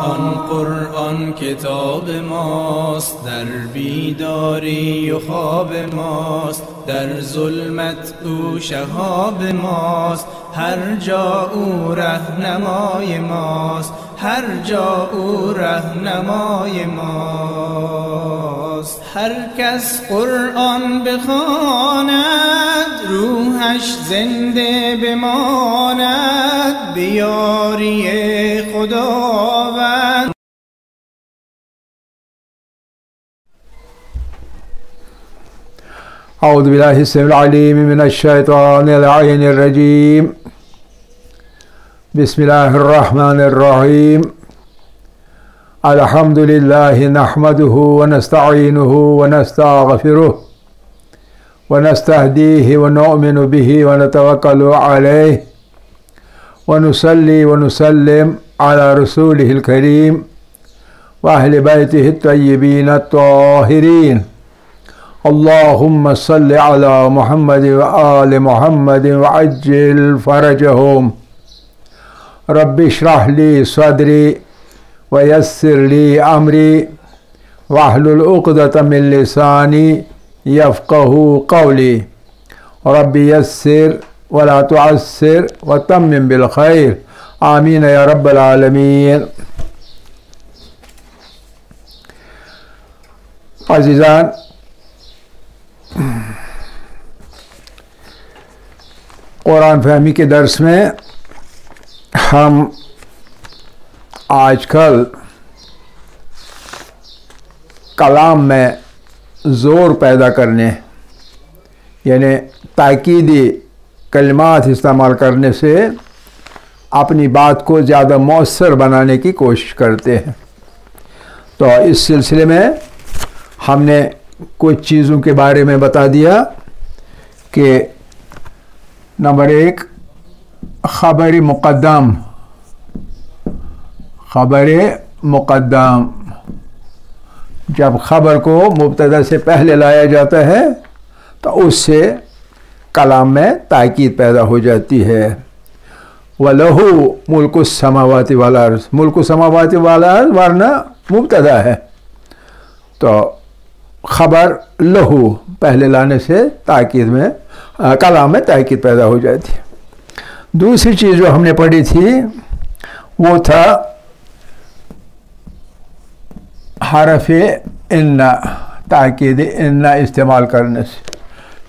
آن قرآن کتاب ماست در بیداری و خواب ماست در ظلمت او شهاب ماست هر جا او رهنمای ماست هر جا او رهنمای ماست. هر کس قرآن بخواند روحش زنده بماند بیاری خداوند أعوذ بالله السميع العليم من الشيطان العين الرجيم. بسم الله الرحمن الرحيم. الحمد لله نحمده ونستعينه ونستغفره ونستهديه ونؤمن به ونتوكل عليه ونصلي ونسلم على رسوله الكريم وأهل بيته الطيبين الطاهرين. اللهم صل على محمد وآل محمد وعجل فرجهم. رب اشرح لي صدري ويسر لي أمري واحلل عقدة من لساني يفقه قولي. رب يسر ولا تعسر وتمم بالخير. آمين يا رب العالمين. عزیزان قرآن فہمی کے درس میں ہم آج کل کلام میں زور پیدا کرنے یعنی تاکیدی کلمات استعمال کرنے سے اپنی بات کو زیادہ مؤثر بنانے کی کوشش کرتے ہیں۔ تو اس سلسلے میں ہم نے کچھ چیزوں کے بارے میں بتا دیا کہ نمبر ایک، خبر مقدم۔ خبر مقدم۔ جب خبر کو مبتدا سے پہلے لایا جاتا ہے، تو اس سے کلام میں تاکید پیدا ہو جاتی ہے۔ وہ لہو ملک السماواتی والا عرض ملک السماواتی والا عرض ورنہ مبتدا ہے۔ تو خبر لہو پہلے لانے سے تاکید میں کلام میں تاکید پیدا ہو جاتی ہے۔ دوسری چیز جو ہم نے پڑھی تھی، وہ تھا حرف ان تاکید ان استعمال کرنے سے۔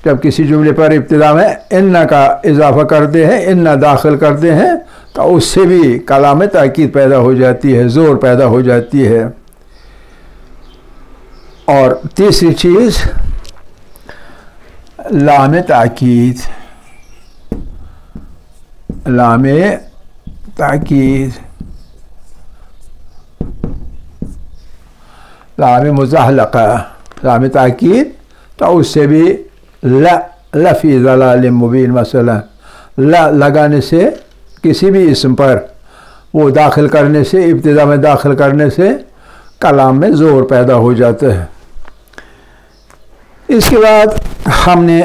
جب کسی جملے پر ابتدا میں ان کا اضافہ کرتے ہیں ان داخل کرتے ہیں، تو اس سے بھی کلام تاکید پیدا ہو جاتی ہے، زور پیدا ہو جاتی ہے۔ اور تیسری چیز، لام تاکید۔ لام تاکید۔ لام مزحلقہ لام تاکید، تو اس سے بھی لفی ضلال مبین مثلا۔ ل لگانے سے کسی بھی اسم پر، وہ داخل کرنے سے، ابتدا میں داخل کرنے سے کلام میں زور پیدا ہو جاتا ہے۔ اس کے بعد ہم نے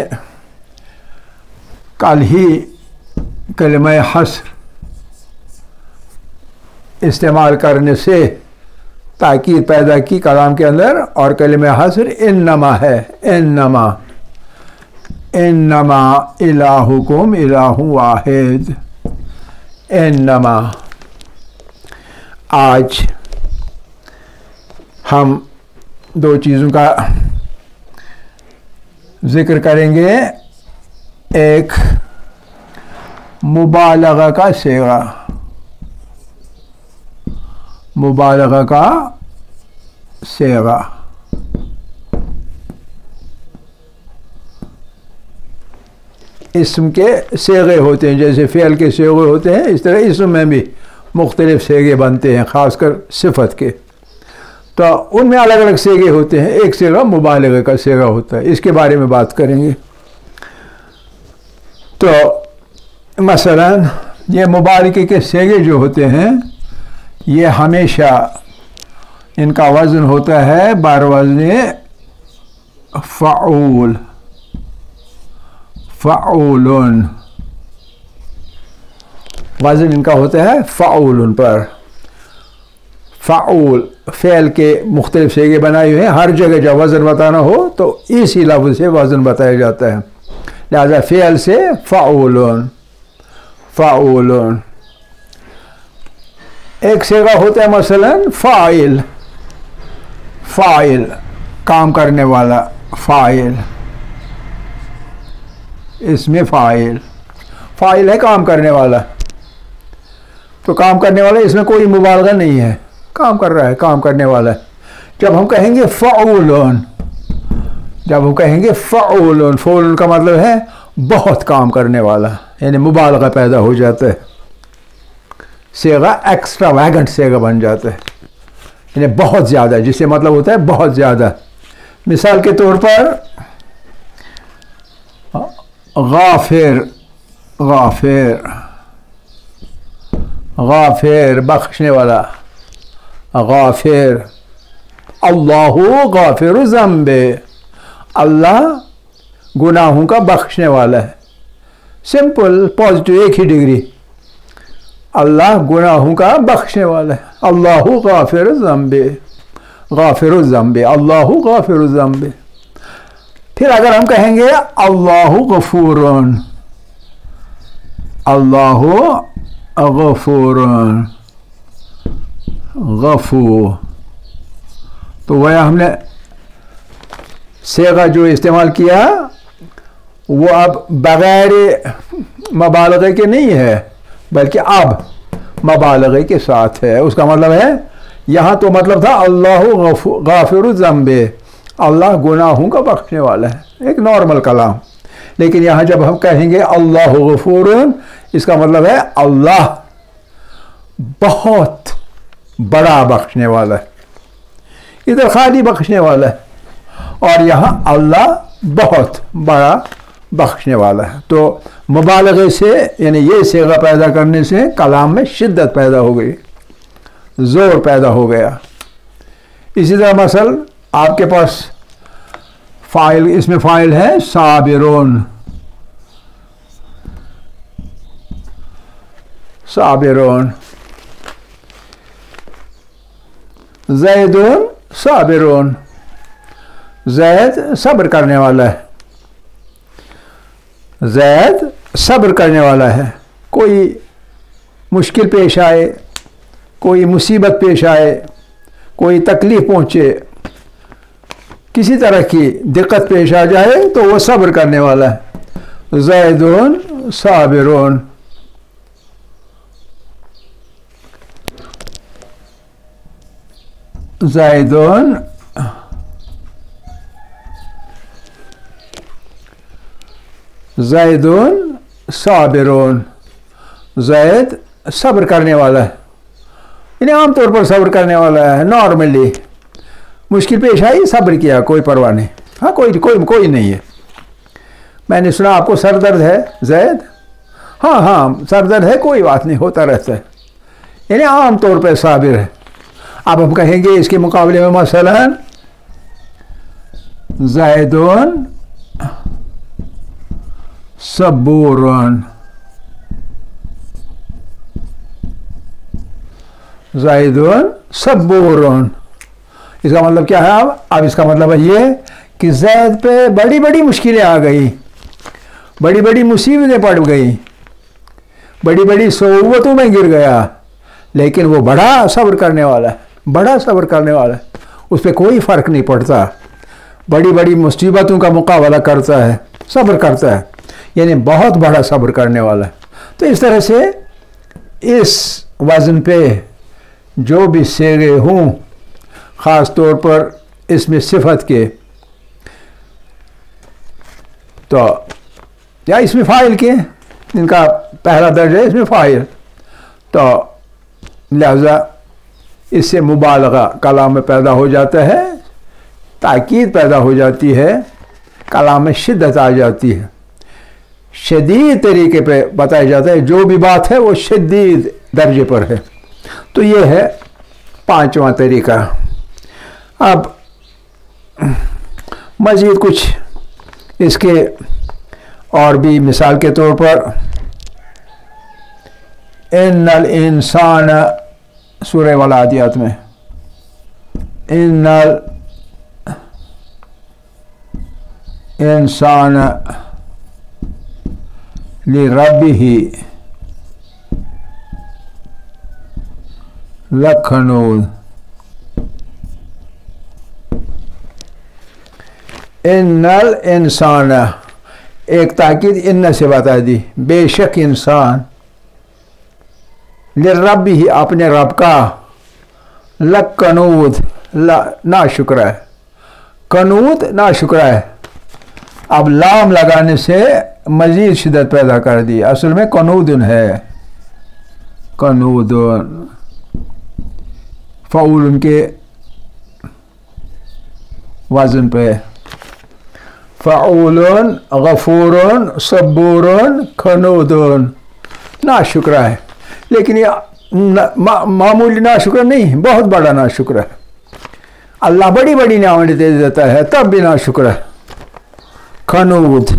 کل ہی کلمہ حسر استعمال کرنے سے تاکید پیدا کی کلام کے اندر اور کلمہ حسر ان نما ہے ان نما ان نما الہکم الہ واحد ان نما آج ہم دو چیزوں کا ذکر کریں گے۔ ایک، مبالغہ کا سیگا مبالغہ کا سیگا اسم کے سیغے ہوتے ہیں، جیسے فعل کے سیغے ہوتے ہیں، اس طرح اسم میں بھی مختلف سیگے بنتے ہیں، خاص کر صفت کے۔ تو ان میں الگ الگ سیگے ہوتے ہیں۔ ایک سیگا مبالغہ کا سیگا ہوتا ہے۔ اس کے بارے میں بات کریں گے۔ تو مثلا یہ مبالغے کے سیگے جو ہوتے ہیں، یہ ہمیشہ ان کا وزن ہوتا ہے۔ بار وزن فعول فعول وزن ان کا ہوتا ہے فعول پر۔ فعول، فعل کے مختلف سیگے بنائے ہوئے ہیں۔ ہر جگہ جب وزن بتانا ہو تو اسی لفظ سے وزن بتایا جاتا ہے۔ لہذا فعل سے فعول فعول ایک سیگا ہوتا ہے مثلا فائل فائل، کام کرنے والا فائل۔ اس میں فائل فائل ہے کام کرنے والا۔ تو کام کرنے والا اس میں کوئی مبالغہ نہیں ہے۔ کام کر رہا ہے، کام کرنے والا ہے۔ جب ہم کہیں گے فعولون جب ہم کہیں گے فعولون فعولون کا مطلب ہے بہت کام کرنے والا یعنی مبالغہ پیدا ہو جاتا ہے۔ سیگا ایکسٹرا ویگنٹ سیگا بن جاتا ہے۔ یعنی بہت زیادہ جس سے مطلب ہوتا ہے بہت زیادہ۔ مثال کے طور پر، غافر غافر غافر بخشنے والا۔ غافر۔ اللہ غافر ضمب اللہ گناہوں کا بخشنے والا ہے۔ سمپل پازیٹو ایک ہی ڈگری اللہ گناہوں کا بخشنے والا ہے۔ اللہ غافر ضمب غافر الزمب اللہ غافر الزمب پھر اگر ہم کہیں گے اللہ غفور۔ اللہ غفور۔ غفور. تو وہ ہم نے سیگا جو استعمال کیا، وہ اب بغیر مبالغے کے نہیں ہے، بلکہ اب مبالغے کے ساتھ ہے۔ اس کا مطلب ہے، یہاں تو مطلب تھا اللہ غافر الزمب اللہ گناہوں کا بخشنے والا ہے۔ ایک نارمل کلام۔ لیکن یہاں جب ہم کہیں گے اللہ غفور، اس کا مطلب ہے اللہ بہت بڑا بخشنے والا ہے۔ ادھر خالی بخشنے والا ہے۔ اور یہاں اللہ بہت بڑا بخشنے والا ہے۔ تو مبالغے سے یعنی یہ سیغہ پیدا کرنے سے کلام میں شدت پیدا ہو گئی، زور پیدا ہو گیا۔ اسی طرح مثل آپ کے پاس فائل، اس میں فائل ہے صابرون۔ صابرون۔ زیدون صابرون۔ زید صبر کرنے والا ہے۔ زید صبر کرنے والا ہے۔ کوئی مشکل پیش آئے، کوئی مصیبت پیش آئے، کوئی تکلیف پہنچے، کسی طرح کی دقت پیش آ جائے تو وہ صبر کرنے والا ہے۔ زیدون صابرون۔ زیدون زیدون صابرون زید صبر کرنے والا ہے۔ یعنی عام طور پر صبر کرنے والا ہے نارملی مشکل پیش آئی، صبر کیا، کوئی پرواہ نہیں۔ ہاں کوئی کوئی کوئی نہیں ہے۔ میں نے سنا آپ کو سر درد ہے، زید؟ ہاں ہاں سر درد ہے، کوئی بات نہیں، ہوتا رہتا ہے۔ یعنی عام طور پہ صابر ہے۔ اب ہم کہیں گے اس کے مقابلے میں مثلا زیدون صبورن۔ زائدون صبورن۔ اس کا مطلب کیا ہے اب؟ اب اس کا مطلب ہے یہ کہ زید پہ بڑی بڑی مشکلیں آ گئی۔ بڑی بڑی مصیبتیں پڑ گئی۔ بڑی بڑی صعوبتوں میں گر گیا۔ لیکن وہ بڑا صبر کرنے والا ہے۔ بڑا صبر کرنے والا ہے۔ اس پہ کوئی فرق نہیں پڑتا۔ بڑی بڑی مصیبتوں کا مقابلہ کرتا ہے، صبر کرتا ہے۔ یعنی بہت بڑا صبر کرنے والا ہے۔ تو اس طرح سے اس وزن پہ جو بھی سیگے ہوں، خاص طور پر اس میں صفت کے، تو یا اس میں فائل کے، ان کا پہلا درجہ ہے اس میں فائل تو لہذا اس سے مبالغہ کلام میں پیدا ہو جاتا ہے، تاکید پیدا ہو جاتی ہے، کلام میں شدت آ جاتی ہے۔ شدید طریقے پہ بتایا جاتا ہے، جو بھی بات ہے وہ شدید درجے پر ہے۔ تو یہ ہے پانچواں طریقہ۔ اب مزید کچھ اس کے اور بھی مثال کے طور پر، ان الانسان سورہ والا میں۔ ان انسان لربه لکھنود ان نل انسان ایک تاکید ان سے بتا دی بے شک انسان لرب ہی اپنے رب کا۔ لکنود نا شکر ہے۔ کنود نا شکر ہے۔ اب لام لگانے سے مزید شدت پیدا کر دی۔ اصل میں کنودن ہے۔ کنودن فعول ان کے وزن پہ۔ فعول، غفور، صبور خنودن نا شکر ہے۔ لیکن یہ معمولی نا شکر نہیں، بہت بڑا نا شکر ہے۔ اللہ بڑی بڑی نعمت دے دیتا ہے، تب بھی نا شکر ہے خنود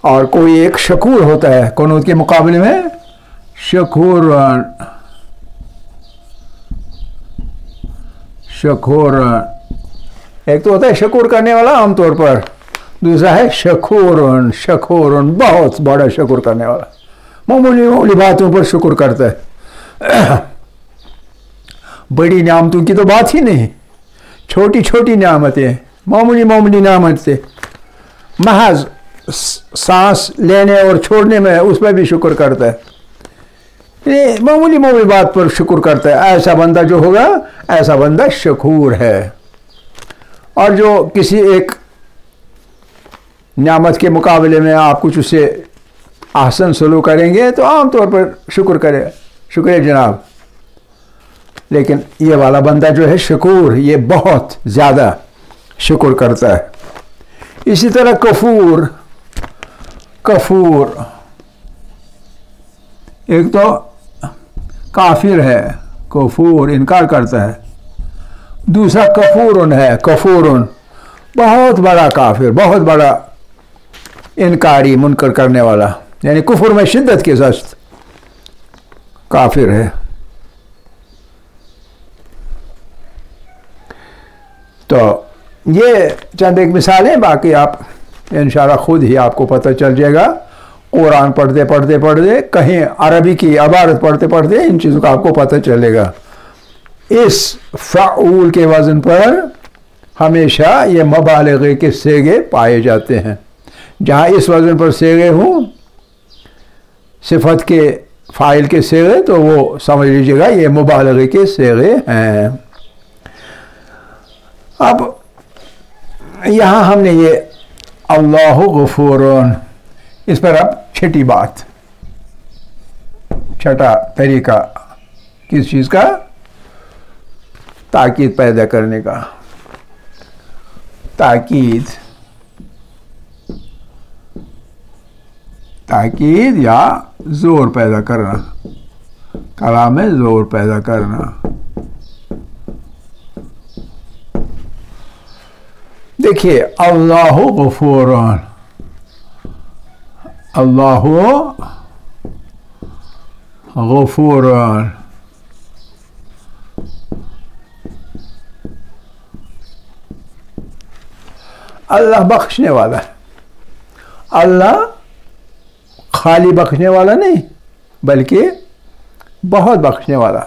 اور کوئی ایک شکور ہوتا ہے کنود کے مقابلے میں؟ شکور شکور ایک تو ہوتا ہے شکور کرنے والا عام طور پر۔ دوسرا ہے شکور شکور بہت بڑا شکر کرنے والا۔ معمولی معمولی باتوں پر شکر کرتا ہے۔ بڑی نعمتوں کی تو بات ہی نہیں۔ چھوٹی چھوٹی نعمتیں معمولی معمولی نعمتیں محض سانس لینے اور چھوڑنے میں اس پہ بھی شکر کرتا ہے۔ معمولی معمولی بات پر شکر کرتا ہے۔ ایسا بندہ جو ہوگا، ایسا بندہ شکور ہے۔ اور جو کسی ایک نعمت کے مقابلے میں آپ کچھ اسے آسن سلو کریں گے تو عام طور پر شکر کرے شکریہ جناب۔ لیکن یہ والا بندہ جو ہے شکور، یہ بہت زیادہ شکر کرتا ہے۔ اسی طرح کفور کفور۔ ایک تو کافر ہے، کفور انکار کرتا ہے۔ دوسرا کفور ہے کفور بہت بڑا کافر، بہت بڑا انکاری، منکر کرنے والا۔ یعنی کفر میں شدت کے سست کافر ہے۔ تو یہ چند ایک مثالیں باقی آپ، انشاءاللہ خود ہی آپ کو پتہ چل جائے گا۔ قرآن پڑھتے پڑھتے پڑھتے، کہیں عربی کی عبارت پڑھتے پڑھتے ان چیزوں کا آپ کو پتہ چلے گا۔ اس فعول کے وزن پر ہمیشہ یہ مبالغے کے سیگے پائے جاتے ہیں۔ جہاں اس وزن پر سیگے ہوں، صفت کے فائل کے سیگے تو وہ سمجھ لیجیے گا، یہ مبالغے کے سیگے ہیں۔ اب یہاں ہم نے یہ اللہ غفورون اس پر اب چھٹی بات۔ چھٹا طریقہ کس چیز کا؟ تاکید پیدا کرنے کا۔ تاکید۔ تاکید یا زور پیدا کرنا۔ کلام میں زور پیدا کرنا۔ دیکھیے، اللہ غفوران۔ اللہ غفور اللہ بخشنے والا ہے۔ اللہ خالی بخشنے والا نہیں، بلکہ بہت بخشنے والا۔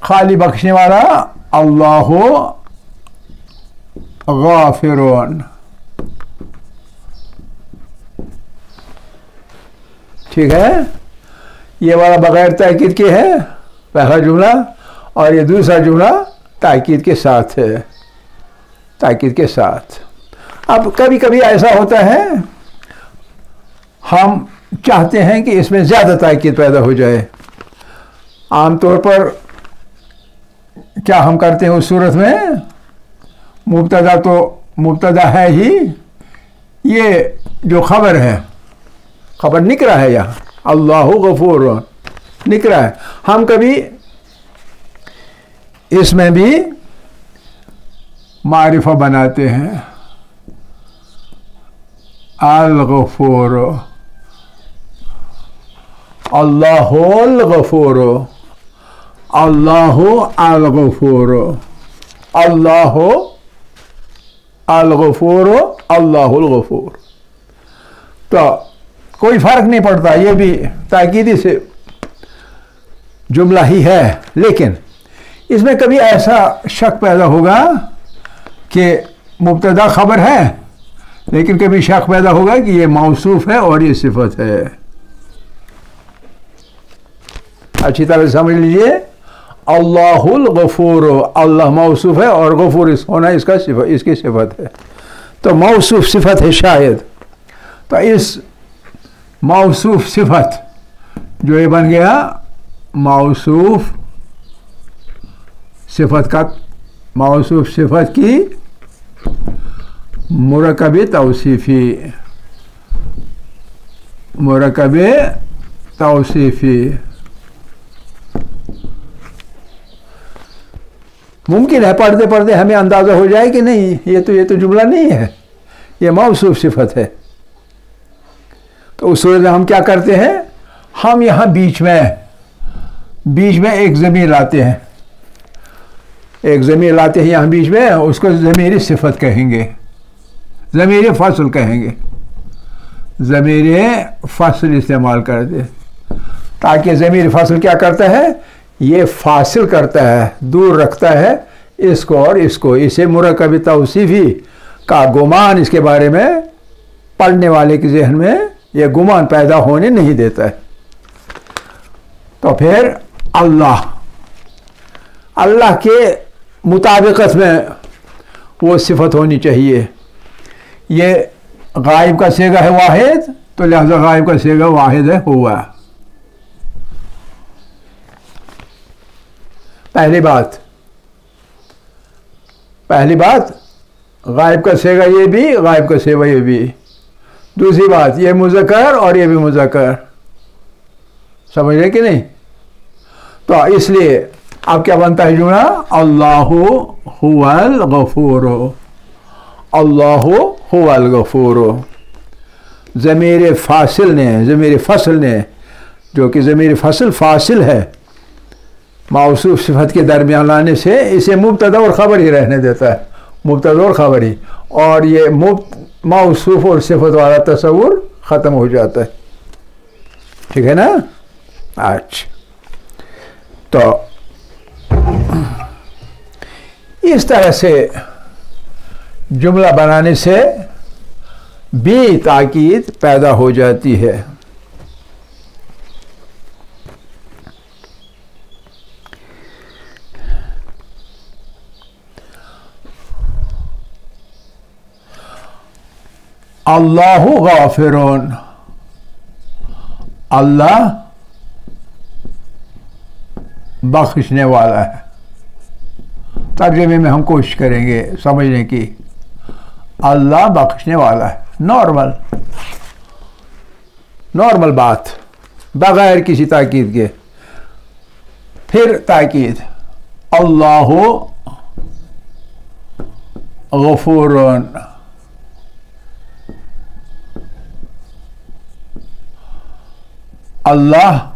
خالی بخشنے والا اللہ غافرون۔ ٹھیک ہے؟ یہ والا بغیر تاکید کے ہے، پہلا جملہ، اور یہ دوسرا جملہ تاکید کے ساتھ ہے۔ تاکید کے ساتھ۔ اب کبھی کبھی ایسا ہوتا ہے ہم چاہتے ہیں کہ اس میں زیادہ تاکید پیدا ہو جائے۔ عام طور پر کیا ہم کرتے ہیں اس صورت میں؟ مبتدا تو مبتدا ہے ہی۔ یہ جو خبر ہے، خبر نکلا ہے یہاں۔ اللہ غفور۔ نکلا ہے۔ ہم کبھی اس میں بھی معرفہ بناتے ہیں۔ الغفور۔ اللہ الغفور اللہ الغفور اللہ الغفور اللہ الغفور تو کوئی فرق نہیں پڑتا یہ بھی تاکیدی سے جملہ ہی ہے لیکن اس میں کبھی ایسا شک پیدا ہوگا کہ مبتدا خبر ہے لیکن کبھی شک پیدا ہوگا کہ یہ موصوف ہے اور یہ صفت ہے اچھی طرح سمجھ لیجیے اللہ الغفور اللہ موصوف ہے اور غفور اس ہونا اس کا صفت، اس کی صفت ہے۔ تو موصوف صفت ہے شاید۔ تو اس موصوف صفت جو یہ بن گیا، موصوف صفت کا، موصوف صفت کی مرکب توصیفی۔ مرکب توصیفی۔ ممکن ہے، پڑھتے پڑھتے ہمیں اندازہ ہو جائے کہ نہیں، یہ تو یہ تو جملہ نہیں ہے۔ یہ موصوف صفت ہے۔ تو اس صورت میں ہم کیا کرتے ہیں؟ ہم یہاں بیچ میں بیچ میں ایک زمین لاتے ہیں۔ ایک زمین لاتے ہیں یہاں بیچ میں، اس کو ضمیری صفت کہیں گے۔ ضمیر فصل کہیں گے۔ ضمیر فصل استعمال کرتے تاکہ ضمیر فصل کیا کرتا ہے؟ یہ فاصل کرتا ہے، دور رکھتا ہے، اس کو اور اس کو۔ اسے مرکب توصیفی کا گمان اس کے بارے میں پڑھنے والے کے ذہن میں یہ گمان پیدا ہونے نہیں دیتا ہے۔ تو پھر اللہ اللہ کے مطابقت میں وہ صفت ہونی چاہیے۔ یہ غائب کا سیگا ہے واحد، تو لہذا غائب کا سیگا واحد ہے، ہوا۔ پہلی بات۔ پہلی بات، غائب کا سیگا یہ بھی، غائب کا سیگا یہ بھی۔ دوسری بات، یہ مذکر اور یہ بھی مذکر۔ سمجھ رہے کہ نہیں؟ تو اس لیے اب کیا بنتا ہے جملہ؟ اللہ هو الغفور۔ اللہ هو الغفور۔ ضمیر فاصل نے، ضمیر فصل نے، جو کہ ضمیر فصل فاصل ہے موصوف صفت کے درمیان لانے سے اسے مبتدا اور خبر ہی رہنے دیتا ہے۔ مبتدا اور خبر ہی۔ اور یہ مبت موصوف اور صفت والا تصور ختم ہو جاتا ہے۔ ٹھیک ہے نا؟ اچھا۔ تو اس طرح سے جملہ بنانے سے بھی تاکید پیدا ہو جاتی ہے۔ اللہ غافرون اللہ بخشنے والا ہے۔ ترجمے میں ہم کوشش کریں گے سمجھنے کی۔ اللہ بخشنے والا ہے۔ نارمل نارمل بات۔ بغیر کسی تاکید کے۔ پھر تاکید۔ اللہ غفورن اللہ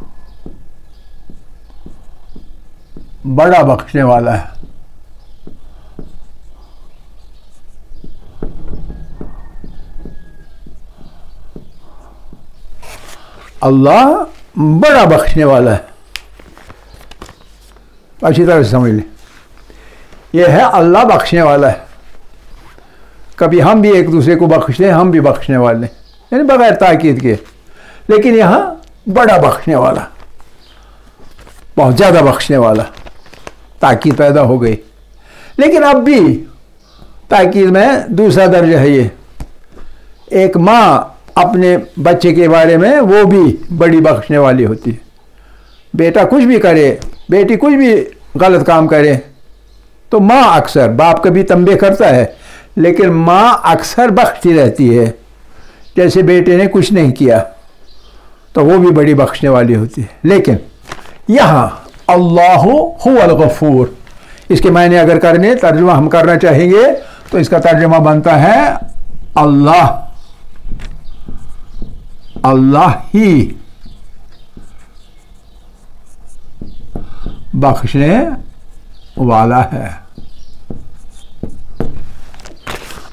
بڑا بخشنے والا ہے۔ اللہ بڑا بخشنے والا ہے۔ اچھی طرح سے سمجھ لیں یہ ہے اللہ بخشنے والا ہے۔ کبھی ہم بھی ایک دوسرے کو بخشتے ہیں ہم بھی بخشنے والے یعنی بغیر تاکید کے۔ لیکن یہاں بڑا بخشنے والا، بہت زیادہ بخشنے والا، تاکید پیدا ہو گئی۔ لیکن اب بھی تاکید میں دوسرا درجہ ہے یہ۔ ایک ماں اپنے بچے کے بارے میں وہ بھی بڑی بخشنے والی ہوتی ہے۔ بیٹا کچھ بھی کرے، بیٹی کچھ بھی غلط کام کرے، تو ماں اکثر، باپ کبھی تمبے کرتا ہے، لیکن ماں اکثر بخشتی رہتی ہے۔ جیسے بیٹے نے کچھ نہیں کیا۔ تو وہ بھی بڑی بخشنے والی ہوتی ہے۔ لیکن یہاں اللہ ہو الغفور۔ اس کے معنی اگر کرنے، ترجمہ ہم کرنا چاہیں گے تو اس کا ترجمہ بنتا ہے اللہ۔ اللہ ہی۔ بخشنے والا ہے۔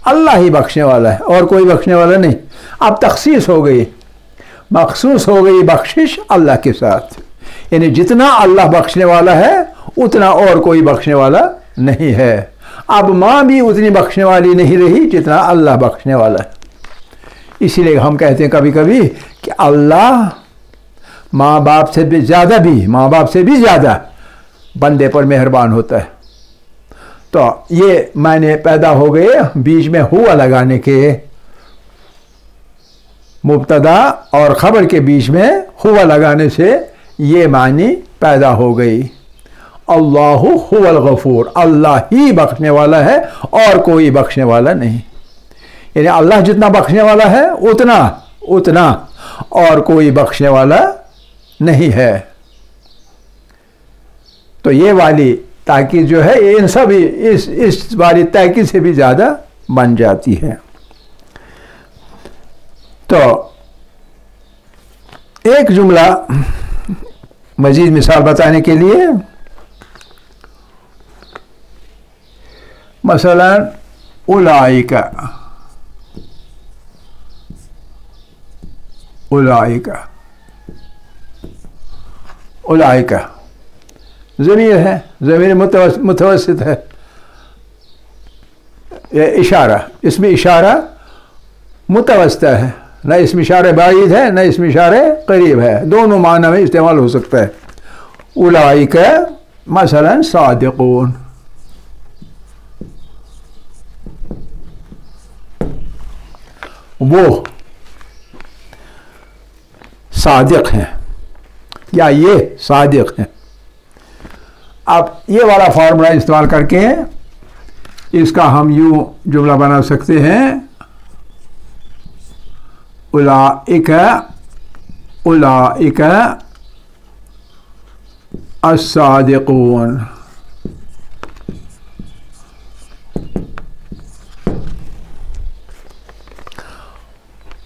اللہ ہی بخشنے والا ہے۔ اور کوئی بخشنے والا نہیں۔ اب تخصیص ہو گئی۔ مخصوص ہو گئی بخشش اللہ کے ساتھ۔ یعنی جتنا اللہ بخشنے والا ہے، اتنا اور کوئی بخشنے والا نہیں ہے۔ اب ماں بھی اتنی بخشنے والی نہیں رہی جتنا اللہ بخشنے والا ہے۔ اسی لیے ہم کہتے ہیں کبھی کبھی کہ اللہ ماں باپ سے بھی زیادہ بھی، ماں باپ سے بھی زیادہ بندے پر مہربان ہوتا ہے۔ تو یہ میں نے پیدا ہو گئے بیچ میں ہوا لگانے کے مبتدا اور خبر کے بیچ میں ہوا لگانے سے یہ معنی پیدا ہو گئی۔ اللہ هو الغفور، اللہ ہی بخشنے والا ہے اور کوئی بخشنے والا نہیں۔ یعنی اللہ جتنا بخشنے والا ہے اتنا اتنا، اور کوئی بخشنے والا نہیں ہے۔ تو یہ والی تاکید جو ہے، ان سب اس اس والی تاکید سے بھی زیادہ بن جاتی ہے۔ تو ایک جملہ مزید مثال بتانے کے لیے مثلا اولائکا اولائکا اولائکا ضمیر ہے، ضمیر متوسط ہے۔ یہ اشارہ، اس میں اشارہ متوسط ہے۔ نہ اس میں اشارہ بعید ہے نہ اس میں اشارہ قریب ہے دونوں معنی میں استعمال ہو سکتا ہے۔ اولائکا مثلا صادقون۔ وہ صادق ہیں۔ یا یہ صادق ہیں۔ اب یہ والا فارمولا استعمال کر کے اس کا ہم یوں جملہ بنا سکتے ہیں۔ أولئك أولئك الصادقون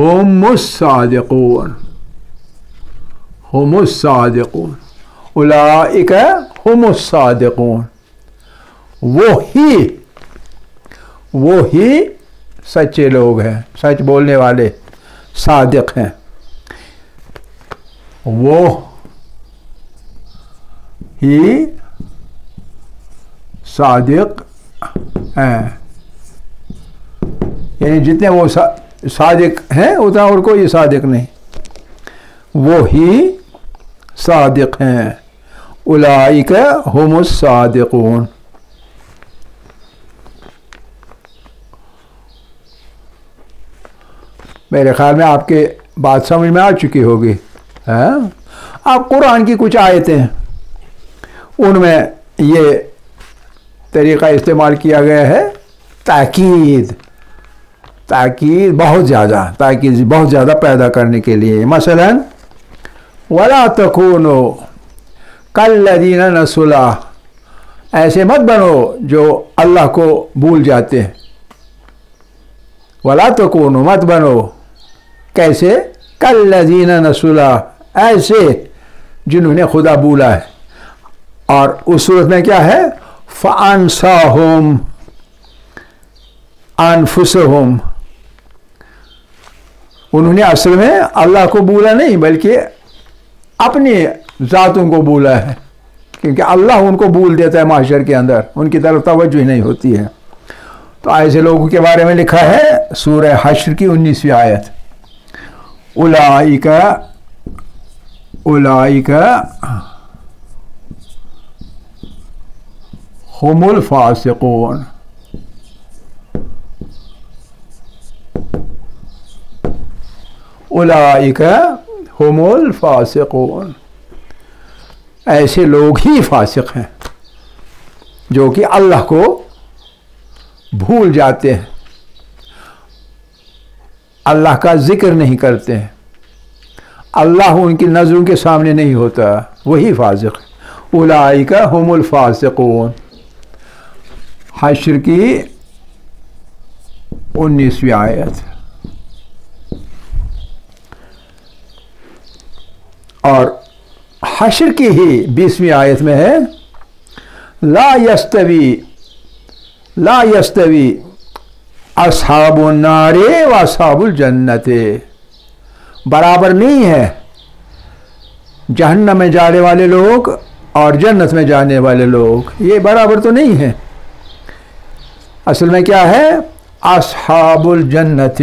اولائکا ہم الصادقون. ہم الصادقون. اولائکا ہم الصادقون. وہی وہی سچے لوگ ہیں، سچ بولنے والے صادق ہیں۔ وہ ہی صادق ہیں۔ یعنی جتنے وہ صادق ہیں اتنا اور کوئی صادق نہیں۔ وہ ہی صادق ہیں۔ اولئک ہم الصادقون۔ میرے خیال میں آپ کے بات سمجھ میں آ چکی ہوگی ہاں؟ آپ قرآن کی کچھ آیتیں، ان میں یہ طریقہ استعمال کیا گیا ہے، تاکید۔ تاکید بہت زیادہ تاکید جی بہت زیادہ پیدا کرنے کے لیے۔ مثلا، ولا تکونو کل لدین نسلہ ایسے مت بنو جو اللہ کو بھول جاتے ہیں۔ ولا تکونو مت بنو۔ کیسے؟ کل لذین ایسے جنہوں نے خدا بولا ہے۔ اور اس صورت میں کیا ہے؟ فانسا ہوم انفس ہوم انہوں نے اصل میں اللہ کو بولا نہیں، بلکہ اپنی ذاتوں کو بولا ہے۔ کیونکہ اللہ ان کو بول دیتا ہے معاشر کے اندر، ان کی طرف توجہ نہیں ہوتی ہے۔ تو ایسے لوگوں کے بارے میں لکھا ہے، سورہ حشر کی انیسویں آیت۔ اولائک اولائک هم الفاسقون۔ اولائک هم الفاسقون۔ ایسے لوگ ہی فاسق ہیں جو کہ اللہ کو بھول جاتے ہیں۔ اللہ کا ذکر نہیں کرتے ہیں۔ اللہ ان کی نظروں کے سامنے نہیں ہوتا، وہی فاضق الائی کا ہم الفاسقون۔ حشر کی انیسویں آیت۔ اور حشر کی ہی بیسویں آیت میں ہے، لا یستوی لا یستوی اصحاب النار و اصحاب الجنت۔ برابر نہیں ہے۔ جہنم میں جانے والے لوگ اور جنت میں جانے والے لوگ، یہ برابر تو نہیں ہے۔ اصل میں کیا ہے؟ اصحاب الجنت۔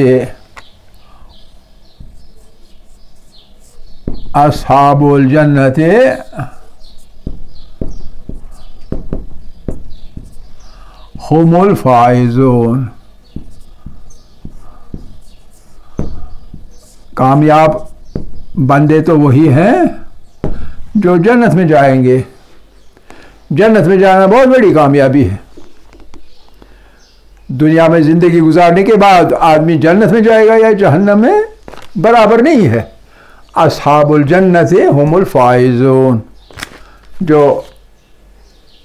اصحاب الجنت هم الفائزون۔ کامیاب بندے تو وہی ہیں جو جنت میں جائیں گے۔ جنت میں جانا بہت بڑی کامیابی ہے۔ دنیا میں زندگی گزارنے کے بعد آدمی جنت میں جائے گا یا جہنم میں؟ برابر نہیں ہے۔ اصحاب الجنت ہم الفائزون۔ جو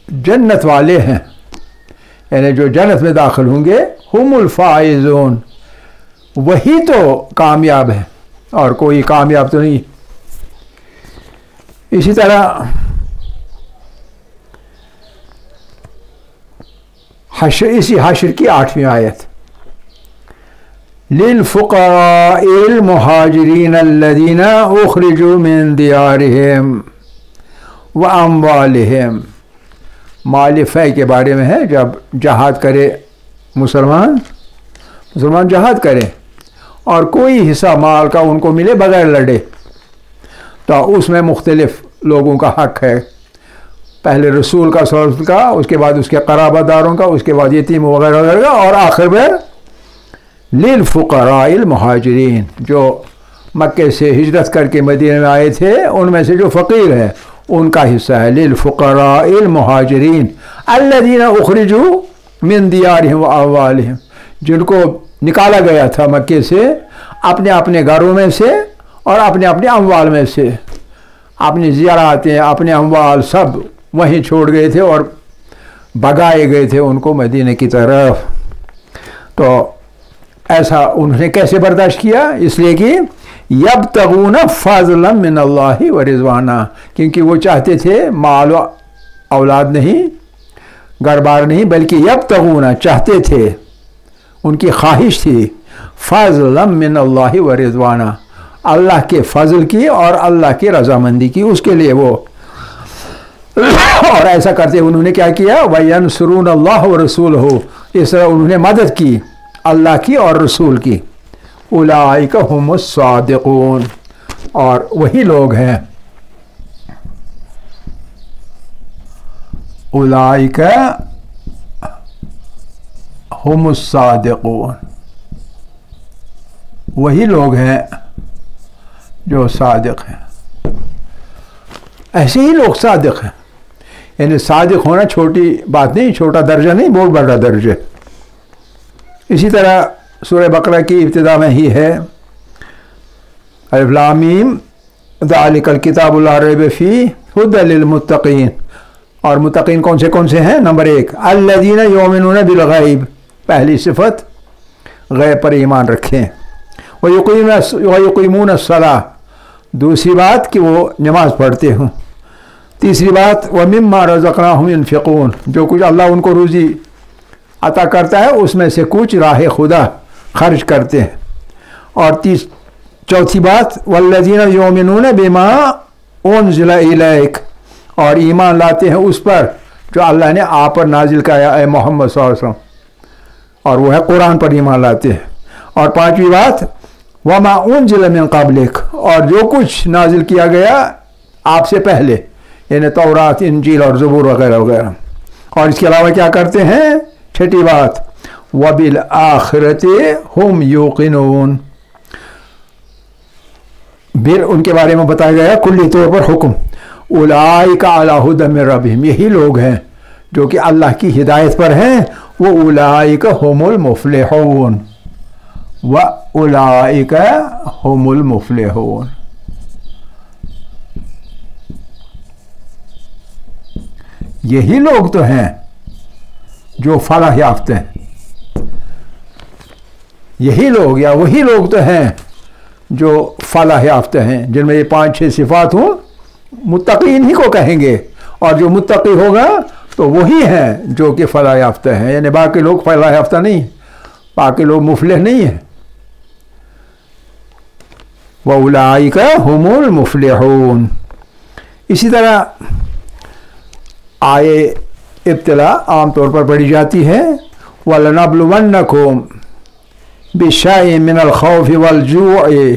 جنت والے ہیں یعنی جو جنت میں داخل ہوں گے ہم الفائزون۔ وہی تو کامیاب ہے اور کوئی کامیاب تو نہیں۔ اسی طرح حشر، اسی حشر کی آٹھویں آیت۔ للفقراء المهاجرين الذين اخرجوا من ديارهم واموالهم مال فے کے بارے میں ہے، جب جہاد کرے مسلمان مسلمان جہاد کرے اور کوئی حصہ مال کا ان کو ملے بغیر لڑے، تو اس میں مختلف لوگوں کا حق ہے۔ پہلے رسول کا، سورت کا، اس کے بعد اس کے قرابہ داروں کا، اس کے بعد یتیم وغیرہ وغیرہ کا اور آخر میں للفقراء المہاجرین، جو مکے سے ہجرت کر کے مدینہ میں آئے تھے، ان میں سے جو فقیر ہے ان کا حصہ ہے للفقراء المہاجرین، الذین اخرجوا من دیارہم و جن کو نکالا گیا تھا مکے سے، اپنے اپنے گھروں میں سے اور اپنے اپنے اموال میں سے۔ اپنی زیاراتیں اپنے اموال سب وہیں چھوڑ گئے تھے اور بگائے گئے تھے ان کو مدینہ کی طرف۔ تو ایسا انہوں نے کیسے برداشت کیا؟ اس لیے کہ یب تغون فاضل من اللہ و رضوانہ، کیونکہ وہ چاہتے تھے مال و اولاد نہیں، گھر بار نہیں، بلکہ یب تغون چاہتے تھے، ان کی خواہش تھی فضل من اللہ و رضوانہ، اللہ کے فضل کی اور اللہ کی رضامندی کی، اس کے لیے وہ۔ اور ایسا کرتے انہوں نے کیا کیا؟ وَيَنْصُرُونَ سرون اللہ رسول ہو اس طرح انہوں نے مدد کی۔ اللہ کی اور رسول کی۔ اولائک ہم الصادقون۔ اور وہی لوگ ہیں۔ اولائک ہم الصادقون۔ وہی لوگ ہیں جو صادق ہیں۔ ایسے ہی لوگ صادق ہیں۔ یعنی صادق ہونا چھوٹی بات نہیں، چھوٹا درجہ نہیں، بہت بڑا درجہ۔ اسی طرح سورہ بقرہ کی ابتدا میں ہی ہے۔ الفلامیم ذالک الکتاب اللہ ریب فی حد للمتقین۔ اور متقین کون سے کون سے ہیں؟ نمبر ایک، الذین یومنون بالغیب۔ پہلی صفت، غیب پر ایمان رکھیں۔ ویقیمون الصلاح دوسری بات کہ وہ نماز پڑھتے ہوں۔ تیسری بات، ومما رزقناہم ينفقون۔ جو کچھ اللہ ان کو روزی عطا کرتا ہے، اس میں سے کچھ راہ خدا خرچ کرتے ہیں۔ اور تیس، چوتھی بات والذین یومنون بما انزل الیک اور ایمان لاتے ہیں اس پر جو اللہ نے آپ پر نازل کیا اے محمد صلی اللہ علیہ وسلم۔ اور وہ ہے قرآن پر ایمان لاتے ہیں۔ اور پانچویں بات، وما انزل من قبلک اور جو کچھ نازل کیا گیا آپ سے پہلے یعنی تورات، انجیل اور زبور وغیرہ وغیرہ۔ اور اس کے علاوہ کیا کرتے ہیں؟ چھٹی بات۔ وبل آخرت ہوم یوقنون۔ پھر ان کے بارے میں بتایا گیا کلی طور پر حکم۔ الائی کا اللہ ربیم یہی لوگ ہیں جو کہ اللہ کی ہدایت پر ہیں۔ وہ الائی کا ہوم المفل ہون و الائی کا ہوم المفل ہون یہی لوگ تو ہیں۔ جو فلاح یافتہ ہیں۔ یہی لوگ یا وہی لوگ تو ہیں جو فلاح یافتہ ہیں، جن میں یہ پانچ چھ صفات ہوں، متقین ہی کو کہیں گے۔ اور جو متقی ہوگا تو وہی ہیں جو کہ فلاح یافتہ ہیں۔ یعنی باقی لوگ فلاح یافتہ نہیں ہیں، باقی لوگ مفلح نہیں ہیں۔ وَأُولَئِكَ هُمُ الْمُفْلِحُونَ۔ اسی طرح آئے ابتلاء عام طور پر پڑھی جاتی ہے۔ وَلَنَبْلُوَنَّكُمْ بِشَائِ مِنَ الْخَوْفِ وَالْجُوعِ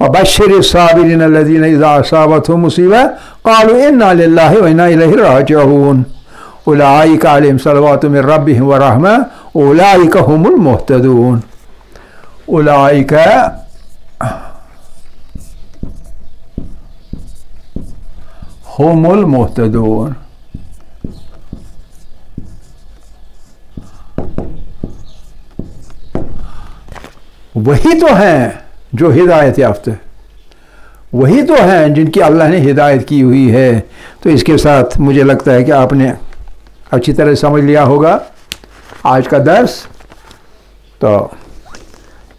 وبشر الصابرين الذين إذا أصابتهم مصيبة قالوا إنا لله وإنا إليه راجعون۔ أولئك عليهم صلوات من ربهم ورحمة أولئك هم المهتدون۔ أولئك هم المهتدون. وہی تو ہیں جو ہدایت یافتہ. وہی تو ہیں جن کی اللہ نے ہدایت کی ہوئی ہے. تو اس کے ساتھ مجھے لگتا ہے کہ آپ نے اچھی طرح سمجھ لیا ہوگا. آج کا درس تو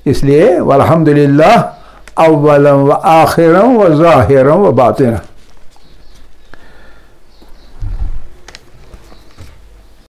اس لیے الحمد للہ اولم و آخرم و ظاہرم و باطن